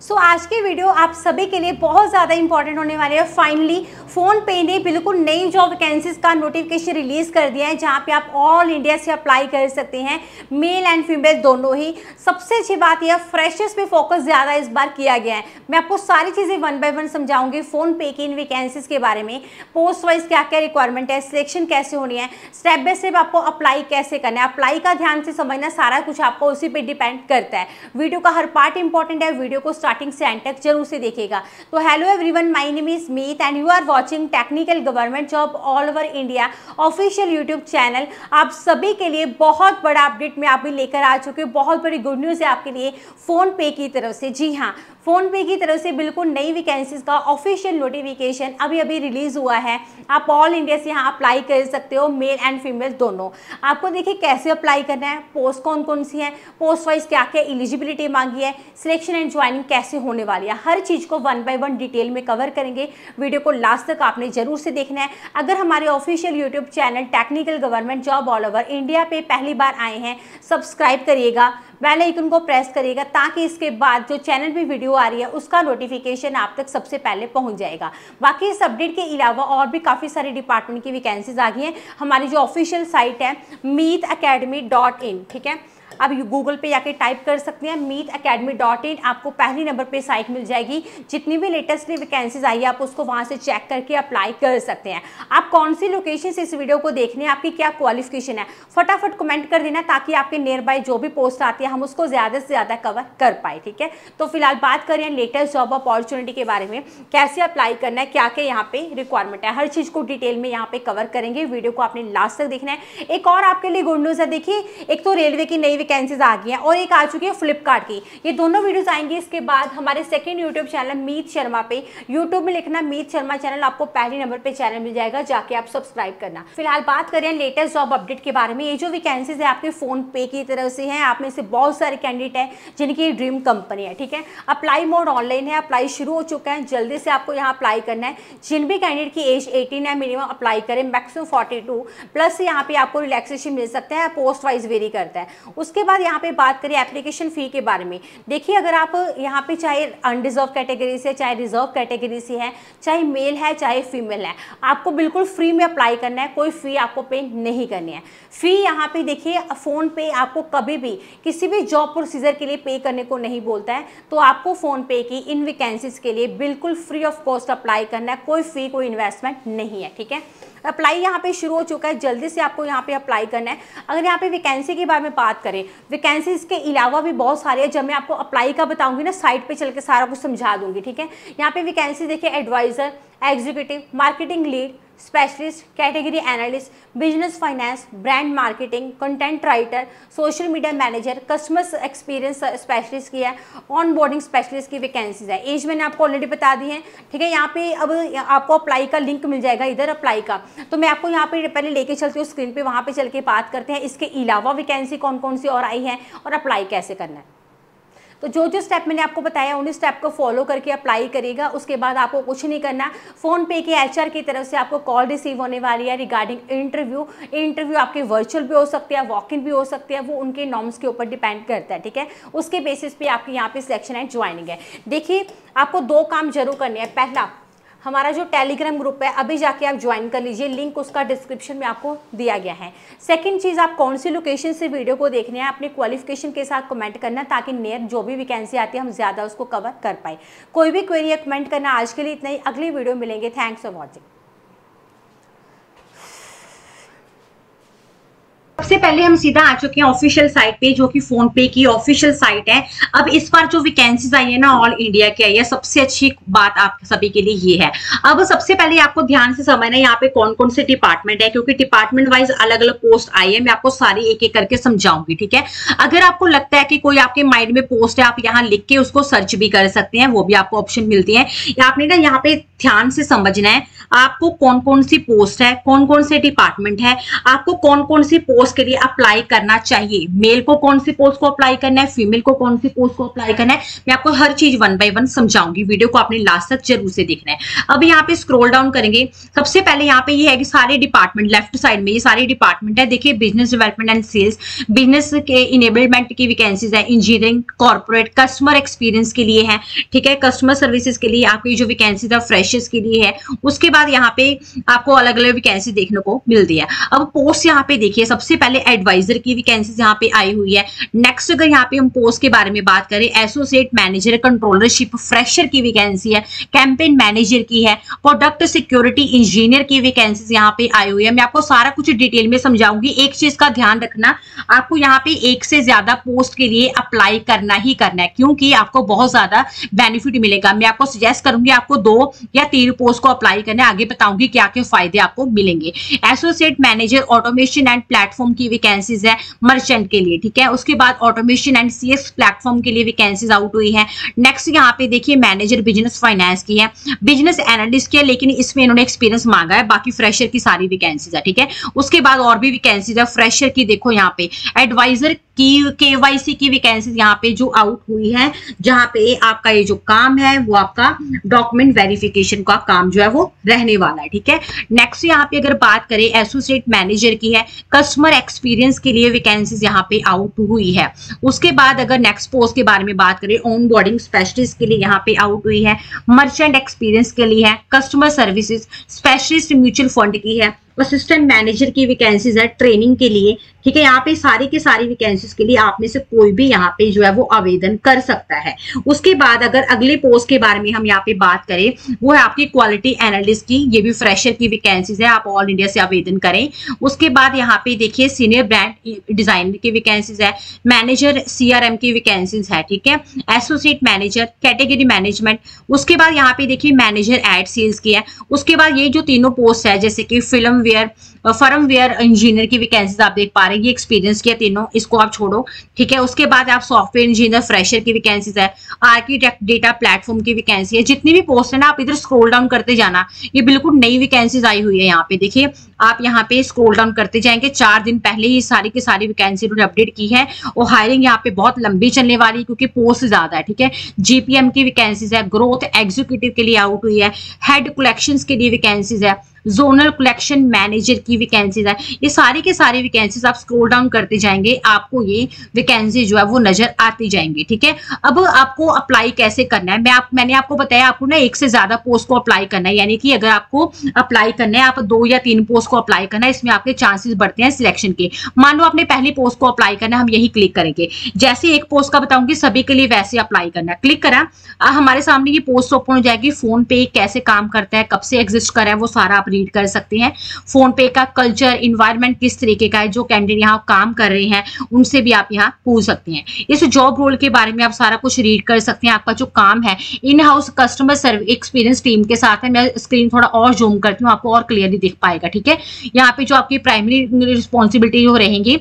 सो so, आज की video आप सभी के लिए बहुत ज़्यादा इंपॉर्टेंट होने वाली है। फाइनली फ़ोन पे ने बिल्कुल नई जॉब वैकेंसीज का नोटिफिकेशन रिलीज़ कर दिया है जहाँ पे आप ऑल इंडिया से अप्लाई कर सकते हैं। मेल एंड फीमेल दोनों ही। सबसे अच्छी बात यह फ्रेशर्स पे फोकस ज़्यादा इस बार किया गया है। मैं आपको सारी चीज़ें वन बाय वन समझाऊँगी फ़ोन पे की इन वैकेंसीज के बारे में। पोस्ट वाइज क्या क्या रिक्वायरमेंट है सिलेक्शन कैसे होनी है स्टेप बाय स्टेप आपको अप्लाई कैसे करना है। अप्लाई का ध्यान से समझना सारा कुछ आपको उसी पर डिपेंड करता है। वीडियो का हर पार्ट इंपॉर्टेंट है वीडियो को स्टार्टिंग से एंड तक ज़रूर से देखिएगा तो hello everyone my name is Meet and you are watching technical government job all over India official YouTube channel आप सभी के लिए बहुत बड़ा अपडेट में आप भी लेकर आ चुके बहुत बड़ी गुड न्यूज़ है आपके लिए फ़ोन पे की तरफ़ से। जी हाँ फ़ोन पे की तरफ़ से बिल्कुल नई वैकेंसीज का ऑफिशियल नोटिफिकेशन अभी अभी रिलीज़ हुआ है। आप ऑल इंडिया से यहाँ अप्लाई कर सकते हो मेल एंड फीमेल दोनों। आपको देखिए कैसे अप्लाई करना है पोस्ट कौन कौन सी है पोस्ट वाइज क्या क्या एलिजिबिलिटी मांगी है सिलेक्शन एंड ज्वाइनिंग कैसे होने वाली है, हर चीज़ को वन बाय वन डिटेल में कवर करेंगे। वीडियो को लास्ट तक आपने ज़रूर से देखना है। अगर हमारे official YouTube channel technical government job all over India पे पहली बार आए हैं सब्सक्राइब करिएगा। बेल आइकन को प्रेस करिएगा ताकि इसके बाद जो चैनल पे वीडियो आ रही है, उसका नोटिफिकेशन आप तक सबसे पहले पहुँच जाएगा। बाकी इस अपडेट के अलावा और भी काफ़ी सारे डिपार्टमेंट की वैकेंसीज आ गई हैं। हमारी जो ऑफिशियल साइट है मीत ठीक है? आप गूगल पे जाके टाइप कर सकते हैं मीट अकेडमी डॉट इन आपको पहली नंबर पे साइट मिल जाएगी। जितनी भी लेटेस्टली वैकेंसीज आई है, आप उसको वहाँ से चेक करके अप्लाई कर सकते हैं। आप कौन सी लोकेशन से इस वीडियो को देखने हैं, आपकी क्या क्वालिफिकेशन है? फटाफट कमेंट कर देना ताकि आपके नियर बाय जो भी पोस्ट आती है, हम उसको ज़्यादा से ज़्यादा कवर कर पाए, ठीक है? तो फ़िलहाल बात करें लेटेस्ट जॉब अपॉर्चुनिटी के बारे में, कैसे अप्लाई करना है क्या क्या यहाँ पे रिक्वायरमेंट है? हर चीज़ को डिटेल में यहाँ पे कवर करेंगे वीडियो को आपने लास्ट तक देखना है। एक और आपके लिए गुड न्यूज़ है, देखिए, एक तो रेलवे की नई वैकेंसीज आ गई हैं और एक आ चुकी है फ्लिपकार्ट की। ये दोनों वीडियोस आएँगी, इसके बाद हमारे second YouTube channel Meet Sharma पे। यूट्यूब में लिखना मीत शर्मा चैनल आपको पहले नंबर पे चैनल मिल जाएगा, जाके आप सब्सक्राइब करना। फ़िलहाल बात करें लेटेस्ट जॉब अपडेट के बारे में। ये जो वैकेंसीज है, आपके फ़ोन पे की तरफ़ से है, आप में से बहुत सारे कैंडिडेट है, जिनकी ड्रीम कंपनी है, ठीक है? अप्लाई मोड ऑनलाइन है अप्लाई शुरू हो चुका है, जल्दी से आपको यहाँ अप्लाई करना है। जिन भी कैंडिडेट की एज एटीन है मिनिमम अप्लाई करें मैक्सिमम फोर्टी प्लस यहाँ पे आपको रिलैक्सेशन मिल सकता है पोस्ट वाइज वेरी करता है। उसके बाद यहाँ पे बात करें एप्लीकेशन फ़ी के बारे में। देखिए, अगर आप यहाँ पे चाहे अनडिजर्व कैटेगरी से, चाहे रिज़र्व कैटेगरी से है, चाहे मेल है, चाहे फीमेल है, आपको बिल्कुल फ्री में अप्लाई करना है, कोई फ़ी आपको पे नहीं करनी है। फ़ी यहाँ पे देखिए फ़ोन पे आपको कभी भी, किसी भी जॉब प्रोसीजर के लिए पे करने को नहीं बोलता है तो आपको फ़ोन पे की इन वैकेंसीज के लिए बिल्कुल फ्री ऑफ़ कॉस्ट अप्लाई करना है, कोई फ़ी कोई इन्वेस्टमेंट नहीं है, ठीक है? अप्लाई यहाँ पे शुरू हो चुका है। जल्दी से आपको यहाँ पे अप्लाई करना है। अगर यहाँ पे वैकेंसी के बारे में बात करें वैकेंसी के अलावा भी बहुत सारे हैं। जब मैं आपको अप्लाई का बताऊँगी ना साइट पे चल के सारा कुछ समझा दूँगी, ठीक है? यहाँ पे वैकेंसी देखिए advisor executive marketing lead specialist category analyst business finance brand marketing content writer social media manager customer experience specialist की है ऑन बोर्डिंग स्पेशलिस्ट की वैकेंसीज है। एज मैंने आपको ऑलरेडी बता दी है, ठीक है? यहाँ पे अब आपको अप्लाई का लिंक मिल जाएगा, इधर अप्लाई का। तो मैं आपको यहाँ पे पहले लेके चलती हूँ स्क्रीन पे वहाँ पे चल के बात करते हैं, इसके अलावा वैकेंसी कौन कौन सी और आई है, और अप्लाई कैसे करना है। तो जो जो स्टेप मैंने आपको बताया, उन्हीं स्टेप को फॉलो करके अप्लाई करेगा। उसके बाद आपको कुछ नहीं करना। फ़ोन पे के एच की तरफ़ से आपको कॉल रिसीव होने वाली है रिगार्डिंग इंटरव्यू इंटरव्यू आपके वर्चुअल भी हो सकते हैं वॉक इन भी हो सकते हैं, वो उनके नॉर्म्स के ऊपर डिपेंड करता है, ठीक है? उसके बेसिस पे आपके यहाँ पे सिलेक्शन है ज्वाइनिंग है। देखिए, आपको दो काम ज़रूर करने हैं। पहला हमारा जो टेलीग्राम ग्रुप है, अभी जाके आप ज्वाइन कर लीजिए। लिंक उसका डिस्क्रिप्शन में आपको दिया गया है। सेकंड चीज़, आप कौन सी लोकेशन से वीडियो को देखने हैं, अपने क्वालिफिकेशन के साथ कमेंट करना ताकि नियर जो भी वैकेंसी आती है, हम ज़्यादा उसको कवर कर पाए। कोई भी क्वेरी कमेंट करना आज के लिए इतना ही। अगली वीडियो मिलेंगे। थैंक्स फॉर वॉचिंग सबसे पहले हम सीधा आ चुके हैं ऑफिशियल साइट पे, जो कि फ़ोन पे की ऑफिशियल साइट है। अब इस बार जो वैकेंसीज आई है ना ऑल इंडिया की आई है, सबसे अच्छी बात आप सभी के लिए ये है। अब सबसे पहले आपको ध्यान से समझना है, यहाँ पे कौन कौन से डिपार्टमेंट है, क्योंकि डिपार्टमेंट वाइज अलग अलग पोस्ट आई है, मैं आपको सारी एक एक करके समझाऊँगी, ठीक है? अगर आपको लगता है कि कोई आपके माइंड में पोस्ट है, आप यहाँ लिख के उसको सर्च भी कर सकते हैं, वो भी आपको ऑप्शन मिलती है। आपने ना यहाँ पे ध्यान से समझना है, आपको कौन कौन सी पोस्ट है कौन कौन से डिपार्टमेंट है, आपको कौन कौन सी पोस्ट के लिए अप्लाई करना चाहिए। मेल को कौन सी पोस्ट को अप्लाई करना है? फीमेल को कौन सी पोस्ट को अप्लाई करना है? मैं आपको हर चीज़ वन बाय वन समझाऊँगी। वीडियो को आपने लास्ट तक ज़रूर से देखना है। अब यहाँ पे स्क्रोल डाउन करेंगे। सबसे पहले यहाँ पे ये है कि सारे डिपार्टमेंट लेफ़्ट साइड में ये सारे डिपार्टमेंट है। देखिए business development and sales business के इनेबलमेंट की वैकेंसीज है। इंजीनियरिंग कॉर्पोरेट कस्टमर एक्सपीरियंस के लिए है। ठीक है? कस्टमर सर्विसेज़ के लिए आपकी जो वैकेंसीज है फ्रेशर्स के लिए है। उसके बाद यहाँ पे आपको अलग अलग वैकेंसी देखने को मिलती है। अब पोस्ट यहाँ पे देखिए। सबसे पहले एडवाइजर की वैकेंसीज यहाँ पे आई हुई है। नेक्स्ट अगर यहाँ पे हम पोस्ट के बारे में बात करें एसोसिएट मैनेजर कंट्रोलरशिप फ्रेशर की वैकेंसी है कैंपेन मैनेजर की है प्रोडक्ट सिक्योरिटी इंजीनियर की वैकेंसीज यहाँ पे आई हुई है। मैं आपको सारा कुछ डिटेल में समझाऊँगी। एक चीज़ का ध्यान रखना, आपको यहाँ पे एक से ज़्यादा पोस्ट के लिए अप्लाई करना ही करना है, क्योंकि आपको बहुत ज़्यादा बेनिफिट मिलेगा। मैं आपको सजेस्ट करूँगी आपको दो या तीन पोस्ट को अप्लाई करना, आगे बताऊँगी क्या क्या फ़ायदे आपको मिलेंगे। Associate manager automation and platform की वैकेंसीज है मर्चेंट के लिए, ठीक है? उसके बाद ऑटोमेशन एंड सीएस प्लेटफॉर्म के लिए वैकेंसीज आउट हुई है। नेक्स्ट यहाँ पे देखिए मैनेजर बिज़नेस फाइनेंस की है। बिज़नेस एनालिस्ट की है, लेकिन इसमें इन्होंने एक्सपीरियंस मांगा है। बाकी फ्रेशर की सारी वैकेंसीज है, ठीक है? उसके बाद और भी वैकेंसीज है। फ्रेशर की देखो यहाँ पे। एडवाइजर की केवाईसी की वैकेंसी यहाँ पे जो आउट हुई है, जहाँ पे आपका ये जो काम है, वो आपका डॉक्यूमेंट वेरिफिकेशन का काम जो है वो रहने वाला है, ठीक है? नेक्स्ट यहाँ पे अगर बात करें एसोसिएट मैनेजर की है कस्टमर एक्सपीरियंस के लिए वैकेंसीज यहाँ पे आउट हुई है। उसके बाद अगर नेक्स्ट पोस्ट के बारे में बात करें ऑन बोर्डिंग स्पेशलिस्ट के लिए यहाँ पे आउट हुई है मर्चेंट एक्सपीरियंस के लिए है customer services specialist mutual fund की है असिस्टेंट मैनेजर की वैकेंसीज है ट्रेनिंग के लिए, ठीक है? यहाँ पे सारी की सारी वैकेंसीज के लिए आप में से कोई भी यहाँ पे जो है वो आवेदन कर सकता है। उसके बाद अगर अगले पोस्ट के बारे में हम यहाँ पे बात करें, वो है आपकी क्वालिटी एनालिस्ट की, ये भी फ्रेशर की वैकेंसीज है, आप ऑल इंडिया से आवेदन करें। उसके बाद यहाँ पे देखिए सीनियर ब्रांड डिज़ाइनर की वैकेंसीज है मैनेजर सीआरएम की वैकेंसीज है, ठीक है? एसोसिएट मैनेजर कैटेगरी मैनेजमेंट उसके बाद यहाँ पे देखिए मैनेजर एड सेल्स की है। उसके बाद ये जो तीनों पोस्ट है, जैसे कि film ware firmware engineer की वैकेंसीज आप देख पा रहे हैं एक्सपीरियंस किया तीनों, इसको आप छोड़ो, ठीक है? उसके बाद आप सॉफ्टवेयर इंजीनियर फ्रेशर की वैकेंसीज है आर्किटेक्ट डेटा प्लेटफॉर्म की वैकेंसी है, जितनी भी पोस्ट है ना, आप इधर स्क्रोल डाउन करते जाना, ये बिल्कुल नई वैकेंसीज आई हुई है यहाँ पे, देखिए, आप यहाँ पे स्क्रोल डाउन करते जाएँगे, चार दिन पहले ही सारी की सारी वैकेंसी उन्होंने अपडेट की है, और हायरिंग यहाँ पे बहुत लंबी चलने वाली है, क्योंकि पोस्ट ज़्यादा है, ठीक है? जीपीएम की वैकेंसीज है ग्रोथ एग्जीक्यूटिव के लिए आउट हुई है हेड कलेक्शन के लिए वैकेंसीज है जोनल कलेक्शन मैनेजर की वैकेंसीज है। ये सारी के सारी वैकेंसीज आप स्क्रोल डाउन करते जाएँगे, आपको ये वैकेंसी जो है वो नज़र आती जाएँगी, ठीक है? अब आपको अप्लाई कैसे करना है? मैं आप, मैंने आपको बताया, आपको ना एक से ज़्यादा पोस्ट को अप्लाई करना है। यानी कि अगर आपको अप्लाई करना है, आप दो या तीन पोस्ट को अप्लाई करना है, इसमें आपके चांसेस बढ़ते हैं सिलेक्शन के। मान लो आपने पहली पोस्ट को अप्लाई करना है, हम यही क्लिक करेंगे। जैसे एक पोस्ट का बताऊँगी, सभी के लिए वैसे अप्लाई करना है। क्लिक करा हमारे सामने ये पोस्ट ओपन हो जाएगी। फ़ोन पे कैसे काम करता है, कब से एग्जिस्ट कर है, वो सारा आप रीड कर सकते हैं। फ़ोन पे का कल्चर इन्वायरमेंट किस तरीके का है, जो कैंडिडेट यहाँ काम कर रहे हैं, उनसे भी आप यहाँ पूछ सकते हैं। इस जॉब रोल के बारे में आप सारा कुछ रीड कर सकते हैं, आपका जो काम है in house customer service experience team के साथ है, मैं स्क्रीन थोड़ा और जूम करती हूँ, आपको और क्लियरली दिख पाएगा, ठीक है? यहाँ पे जो आपकी प्राइमरी रिस्पॉन्सिबिलिटी जो रहेंगी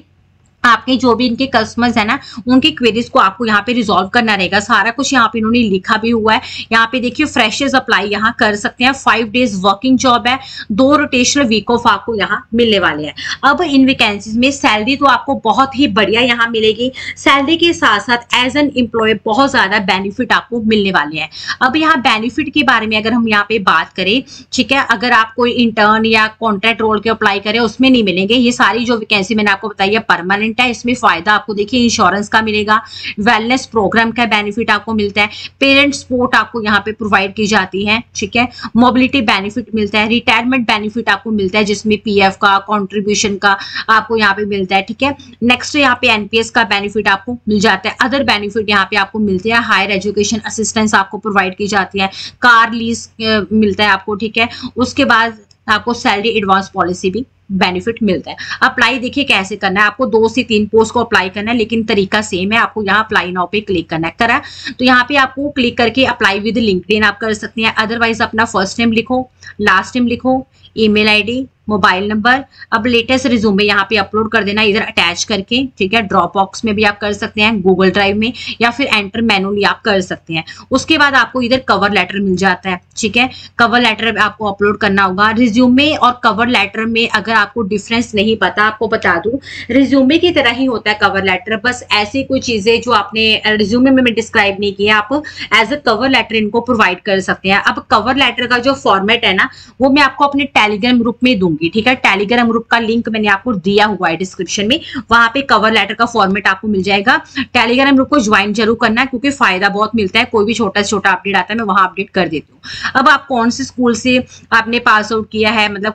आपके जो भी इनके कस्टमर्स है ना, उनकी क्वेरीज को आपको यहाँ पे रिजोल्व करना रहेगा। सारा कुछ यहाँ पे इन्होंने लिखा भी हुआ है। यहाँ पे देखिए फ्रेशर्स अप्लाई यहाँ कर सकते हैं। फाइव डेज़ वर्किंग जॉब है। दो रोटेशनल वीक ऑफ़ आपको यहाँ मिलने वाले हैं। अब इन वैकेंसीज में सैलरी तो आपको बहुत ही बढ़िया यहाँ मिलेगी। सैलरी के साथ साथ एज एन एम्प्लॉय बहुत ज़्यादा बेनिफिट आपको मिलने वाले हैं। अब यहाँ बेनिफिट के बारे में अगर हम यहाँ पे बात करें, ठीक है, अगर आप कोई इंटर्न या कॉन्ट्रैक्ट रोल के अप्लाई करें, उसमें नहीं मिलेंगे। ये सारी जो वैकेंसी मैंने आपको बताई है परमानेंट परमानेंट है, इसमें फ़ायदा आपको देखिए इंश्योरेंस का मिलेगा वेलनेस प्रोग्राम का बेनिफिट आपको मिलता है पेरेंट सपोर्ट आपको यहाँ पे प्रोवाइड की जाती है, ठीक है? मोबिलिटी बेनिफिट मिलता है रिटायरमेंट बेनिफिट आपको मिलता है, जिसमें पीएफ का कॉन्ट्रीब्यूशन का आपको यहाँ पे मिलता है, ठीक है? नेक्स्ट यहाँ पे एनपीएस का बेनिफिट आपको मिल जाता है अदर बेनिफिट यहाँ पे आपको मिलते हैं हायर एजुकेशन असिस्टेंस आपको प्रोवाइड की जाती है कार लीज मिलता है आपको, ठीक है? उसके बाद आपको सैलरी एडवांस पॉलिसी भी बेनिफिट मिलता है। अप्लाई देखिए कैसे करना है। आपको दो से तीन पोस्ट को अप्लाई करना है, लेकिन तरीका सेम है। आपको यहाँ अप्लाई नाउ पे क्लिक करना है। करा? तो यहाँ पे आपको क्लिक करके अप्लाई विद लिंक आप कर सकते हैं। अदरवाइज़ अपना फ़र्स्ट नेम लिखो लास्ट नेम लिखो ईमेल आईडी मोबाइल नंबर। अब लेटेस्ट रिज्यूमे यहाँ पे अपलोड कर देना, इधर अटैच करके, ठीक है? ड्रॉप बॉक्स में भी आप कर सकते हैं गूगल ड्राइव में, या फिर एंटर मैनुअली आप कर सकते हैं। उसके बाद आपको इधर कवर लेटर मिल जाता है, ठीक है? कवर लेटर आपको अपलोड करना होगा। रिज्यूमे और कवर लेटर में अगर आपको डिफरेंस नहीं पता, आपको बता दू रिज्यूमे की तरह ही होता है कवर लेटर बस ऐसी कोई चीज़ें जो आपने रिज्यूमे में डिस्क्राइब नहीं किया आप एज अ कवर लेटर इनको प्रोवाइड कर सकते हैं। अब कवर लेटर का जो फॉर्मेट है ना, वो मैं आपको अपने टेलीग्राम ग्रुप में दूँगी। ठीक है? टेलीग्राम ग्रुप का लिंक मैंने आपको दिया हुआ है डिस्क्रिप्शन में। वहाँ पे कवर लेटर का फॉर्मेट आपको मिल जाएगा। टेलीग्राम ग्रुप को ज्वाइन ज़रूर करना है क्योंकि फ़ायदा बहुत मिलता है। कोई भी छोटा से छोटा अपडेट आता है, मैं वहाँ अपडेट कर देती हूँ। अब आप कौन से स्कूल से आपने पास आउट किया है? मतलब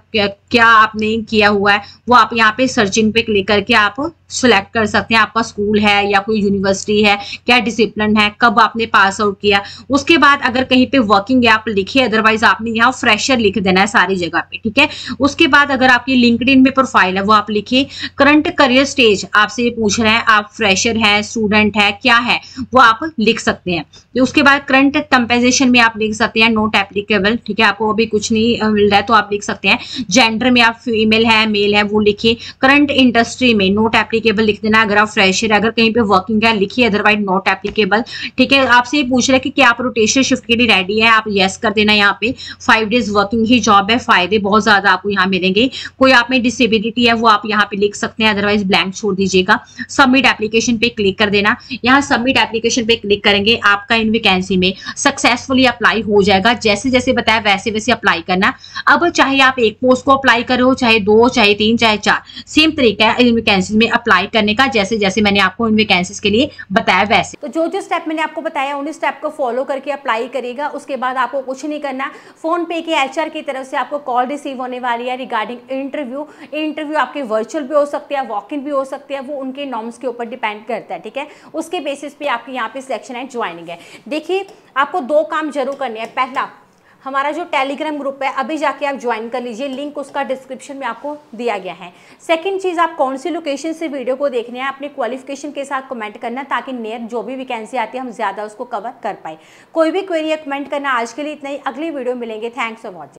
क्या आपने किया हुआ है? वो आप यहाँ पे सर्चिंग पे क्लिक करके आप सिलेक्ट कर सकते हैं। आपका स्कूल है या कोई यूनिवर्सिटी है, क्या डिसिप्लिन है, कब आपने पास आउट किया। उसके बाद अगर कहीं पे वर्किंग है आप लिखिए अदरवाइज़ आपने यहाँ फ्रेशर लिख देना है सारी जगह पे, ठीक है? उसके बाद अगर आपकी लिंकड में प्रोफ़ाइल है, वो आप लिखे करंट करियर स्टेज आपसे पूछ रहे हैं, आप फ्रेशर है स्टूडेंट है, क्या है, वो आप लिख सकते हैं। तो उसके बाद करंट कंपेजेशन में आप लिख सकते हैं नोट एप्लीकेबल ठीक है? आपको अभी कुछ नहीं मिल रहा है तो आप लिख सकते हैं। जेंडर में आप फीमेल है मेल है, वो लिखे करंट इंडस्ट्री में नोट एप्लीकेबल लिख देना, अगर आप फ्रेशर अगर कहीं पे वर्किंग है, लिखिए अदरवाइज़ नॉट एप्लीकेबल ठीक है, आपसे ये पूछ रहे कि क्या आप रोटेशन शिफ्ट के लिए रेडी है? आप येस कर देना यहाँ पे। फाइव डेज़ वर्किंग ही जॉब है, फ़ायदे बहुत ज़्यादा आपको यहाँ मिलेंगे। कोई आप में डिसेबिलिटी है, वो आप यहाँ पे लिख सकते हैं अदरवाइज़ ब्लैंक छोड़ दीजिएगा। सबमिट एप्लीकेशन पे क्लिक कर देना। यहाँ सबमिट एप्लीकेशन पे क्लिक करेंगे आपका इन वैकेंसी में। सक्सेसफुली अप्लाई हो जाएगा। जैसे जैसे बताया, वैसे वैसे अप्लाई करना। अब चाहे आप एक पोस्ट को अप्लाई करो, चाहे दो, चाहे तीन, चाहे चार। सेम तरीका है इन वैकेंसी में। अप्लाई करने का, जैसे जैसे मैंने आपको इन वैकेंसीज के लिए बताया, वैसे। तो जो जो स्टेप मैंने आपको बताया उन स्टेप को फॉलो करके अप्लाई करेगा उसके बाद आपको कुछ नहीं करना। फ़ोन पे के एच की तरफ़ से आपको कॉल रिसीव होने वाली है रिगार्डिंग इंटरव्यू इंटरव्यू आपके वर्चुअल भी हो सकते हैं वॉक इन भी हो सकते हैं, वो उनके नॉर्म्स के ऊपर डिपेंड करता है, ठीक है? उसके बेसिस पे आपके यहाँ पे सिलेक्शन एंड ज्वाइनिंग है। देखिए, आपको दो काम ज़रूर करने हैं। पहला हमारा जो टेलीग्राम ग्रुप है, अभी जाके आप ज्वाइन कर लीजिए। लिंक उसका डिस्क्रिप्शन में आपको दिया गया है। सेकंड चीज़, आप कौन सी लोकेशन से वीडियो को देखने हैं, अपने क्वालिफिकेशन के साथ कमेंट करना ताकि नियर जो भी वैकेंसी आती है, हम ज़्यादा उसको कवर कर पाए। कोई भी क्वेरी कमेंट करना आज के लिए इतना ही। अगली वीडियो मिलेंगे। Thanks for watching